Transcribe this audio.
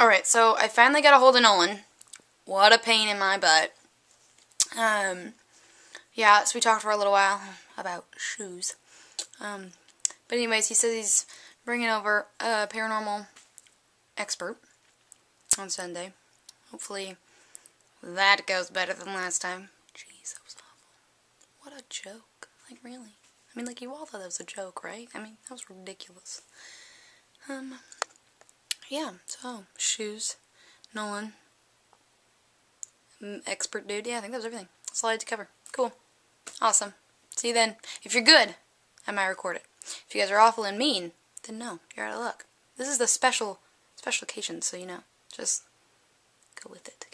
Alright, so I finally got a hold of Nolan. What a pain in my butt. Um, yeah, so we talked for a little while about shoes. Um, but anyways, he says he's bringing over a paranormal expert on Sunday. Hopefully that goes better than last time. Jeez, that was awful. What a joke. Like, really. I mean, like, you all thought that was a joke, right? I mean, that was ridiculous. Um, yeah, so, shoes, Nolan, mm, expert dude. Yeah, I think that was everything. That's all I had to cover. Cool. Awesome. See you then. If you're good, I might record it. If you guys are awful and mean, then no, you're out of luck. This is the special, special occasion, so you know. Just go with it.